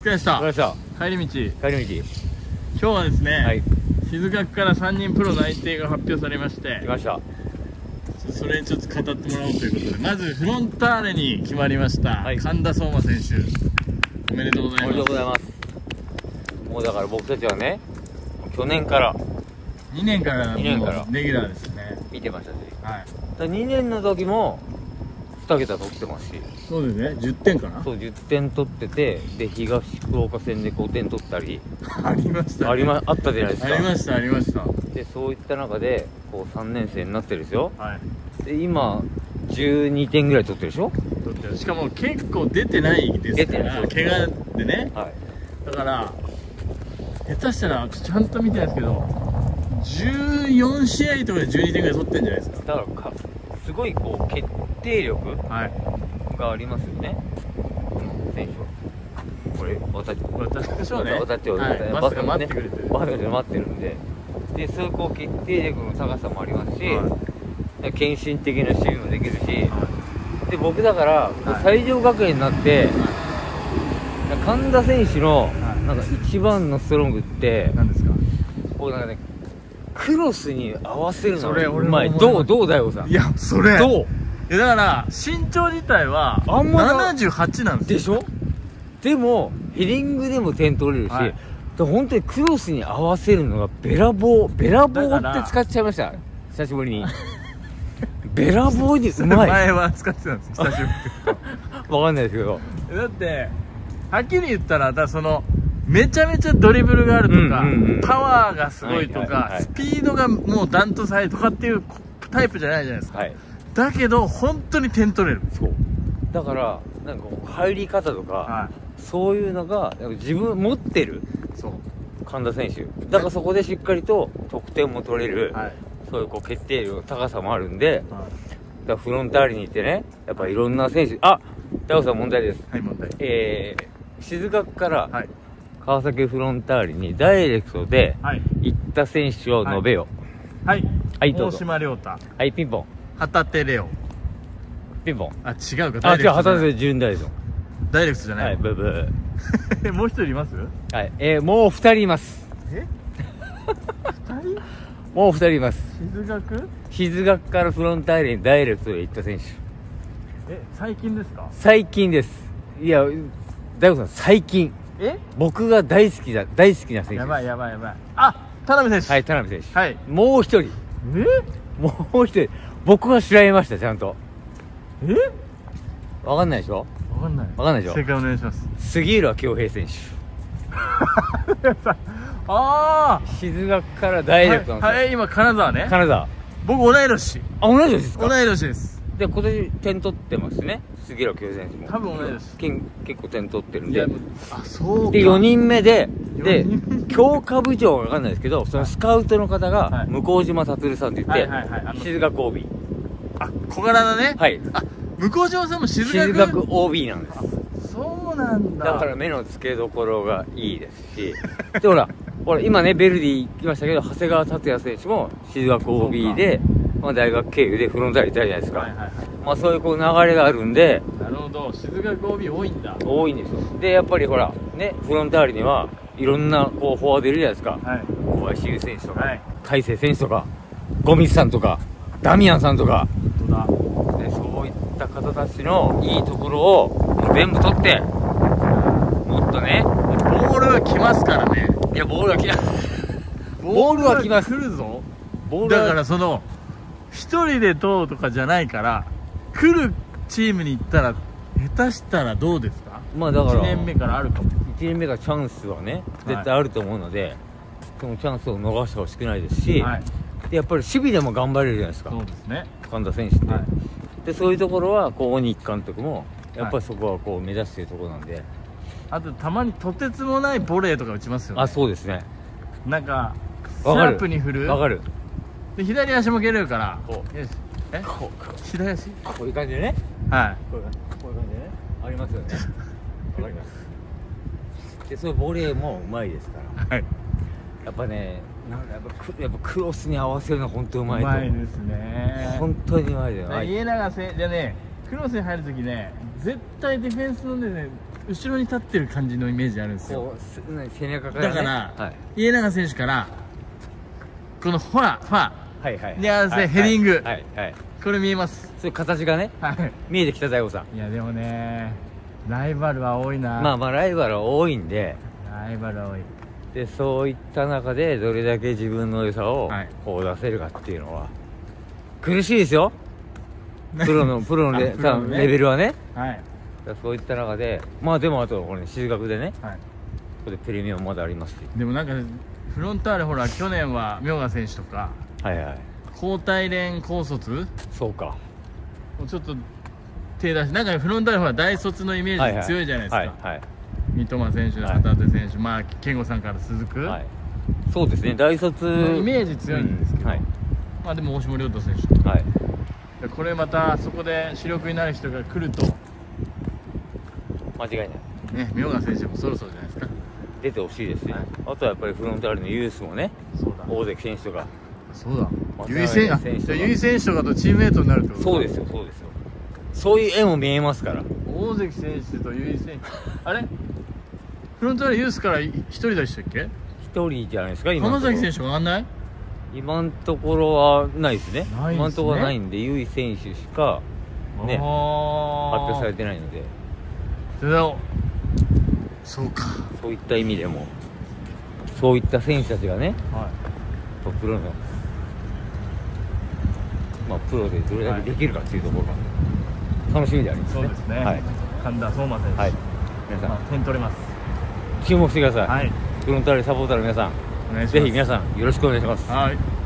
お疲れ様でした。帰り道。帰り道。今日はですね、はい。静学から3人プロ内定が発表されまして。来ました。それちょっと語ってもらおうということで。まずフロンターレに決まりました、はい。神田相馬選手。おめでとうございおめでとうまございます。もうだから僕たちはね去年から。す2年から二年から。レギュラーですね。見てましたし。はい。だ2年の時も2桁取ってますしそうですね。10点かな？そう10点取っててで東福岡戦で5点取ったり。ありました、ね、ありまあったじゃないですか。ありましたありました。でそういった中でこう3年生になってるでしょ？はい。で今12点ぐらい取ってるでしょ？取ってる。しかも結構出てないです出てからない怪我でね。はい。だから下手したらちゃんと見てないですけど14試合とかで12点ぐらい取ってんじゃないですか。だからかすごいこう決定力はい。がありますよね。この選手は。これ？私私でしょうね。私は、はい、バスが待ってくれてる。バスが待ってるんで。でそういうこう決定力の高さもありますし、は献身的な守備もできるしはで僕だから最上学園になって神田選手のはい。なんか一番のストロングってい何ですか？こうなんかねクロスに合わせるのそれがうまい。どうどうだよさん？いやそれ。どう？いやだから身長自体はあんまな78なんですよ。でしょ？でもヘディングでも点取れるし、はい。で本当にクロスに合わせるのがベラボーベラボだからーって使っちゃいました。久しぶりに。ベラボーにうまい。前は使ってたんです久しぶ わかんないですけど。りだってはっきり言ったらだそのめちゃめちゃドリブルがあるとか、うんうんうんパワーがすごいとか、はいはいはいスピードがもうダントツ速いとかっていうタイプじゃないじゃないですか、はい。だけど本当に点取れる。そう。だからなんか入り方とか、はそういうのがなんか自分持ってるいそう。神田選手。だからそこでしっかりと得点も取れる、はい。そういうこう決定力の高さもあるんではだからフロンターレに行ってねやっぱいろんな選手あ大悟さん問題です。い問題。えー、静学からはい川崎フロンターレにダイレクトではい。行った選手を述べよはい。大はいどうぞ。島亮太。はい、ピンポン。旗手レオ。ピンポン。あ違うか。あダイレクトじゃない。違う旗手純大ダイレクトじゃな、はいいブーブー。もう一人います？はい。えー、もう二人います。え？二人？もう二人います。静学？静学からフロンターレにダイレクトで行った選手。え最近ですか？最近です。いや大悟さん最近え？僕が大好きだ大好きな選手です。やばいやばいやばい。あ田辺選手。はい田辺選手。はい。もう一人。え？もう一人。僕は調べましたちゃんと。え？わかんないでしょ？わかんない。わかんないでしょ？正解お願いします。杉浦恭平選手。あ静学からダあイレクトなんですよ、はい、はい、今金沢ね。金沢。僕同い年。あ同じですか？同い年ですで今年点取ってますね。杉浦恭平選手も。多分同い年けん結構点取ってるんで。あそうか。で4人目でで強化部長が分かんないですけどそのスカウトの方がはい。向島達さんって言って、静学 OB あ小柄だね。はい。あ向島さんも静静学学 OB なんです。そうなんだ。だから目の付けどころがいいですし。でほらほら今ねベルディ行きましたけど長谷川達也選手も静学 OB で、まあ、大学経由でフロンターレ行ったじゃないですか、はいはいはい。まあそういうこう流れがあるんで。なるほど。静学 OB 多いんだ。多いんですよ。でやっぱりほらねフロンターレにはいろんなこうフォワードいるじゃないですか。はい。小林優選手とか、はい。海星選手とかゴミスさんとかダミアンさんとか。本当だ。でそういった方たちのいいところを全部取ってもっとねボールは来ますからね。いやボールは来ないボールは来ます。来るぞボールはだからその一人でどうとかじゃないから来るチームに行ったら下手したらどうですか？まあだから1年目からあるかも。1年目がチャンスはね絶対あると思うので、そのチャンスを逃してほしくないですし、はい。でやっぱり守備でも頑張れるじゃないですか。そうですね。神田選手って、はい。でそういうところはこう鬼木監督もやっぱりそこはこう目指しているところなんで、あとたまにとてつもないボレーとか打ちますよね。あそうですね。なんかスラップに振る？わかるで左足も蹴れるから。こよし。え？こうこ左足？うこういう感じでね。はこうい。うこういう感じでね。ありますよね。わかります。でそういうボレーもうまいですから。いはい。やっぱねなんかやっぱクやっぱクロスに合わせるのは本当うまいとう。まいですね。本当にうまいだよ、家永選でねクロスに入るときね絶対ディフェンスのね後ろに立ってる感じのイメージあるんですよ。背中から、ね、だからはい、家永選手からこのファファはいはいで合わせはいヘディング。はいはい。これ見えます。そういう形がねはい。見えてきた大悟さん。いやでもねライバルは多いな。まあまあライバルは多いんで。ライバルは多い。でそういった中でどれだけ自分の良さをはい。こう出せるかっていうのは苦しいですよ。プロの プロのレね。レベルはね。はい。そういった中でまあでもあとこれ、ね、静学でねはい。ここでプレミアムまだありますし。でもなんかフロンターレほら去年は明賀選手とかはいはい。交代連高卒？そうか。もうちょっと手出しなんかフロンターレほら大卒のイメージ強いじゃないですか、はいはい。三笘選手はい。旗手選手、まあ健吾さんから続く、はい。そうですね大卒。イメージ強いんですけど。うんはい。まあでも大島亮太選手。はい。でこれまたそこで主力になる人が来ると。間違いない。ね明賀選手もそろそろじゃないですか。出てほしいですね、はい。あとはやっぱりフロンターレのユースもねそうだ。大関選手とかそうだ。渡由井選手じゃあ由井選手とかとチームメイトになるってことそうですよそうですよ。そういう絵も見えますから。大関選手と由井選手。あれ？フロンターレユースから一人でしたっけ？一人じゃないですか今浜崎選手上がんない？今のところはないですね。ね。今のところはないんで由井選手しかね発表されてないので。そうか。そういった意味でもそういった選手たちがねはプロのまあプロでどれだけできるかっていうところが楽しみでありますね。そうですね、はい、神田相馬選手、はい、皆さまあ、点取れます。ん注目してください、はい。フロンターレサポーターの皆さん。ぜひ皆さんよろしくお願いします。はい